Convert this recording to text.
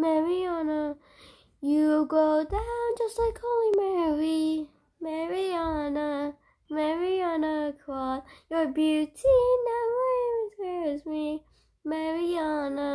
Mariana. You go down just like Holy Mary. Mariana, Mariana Your beauty never scares me. Mariana,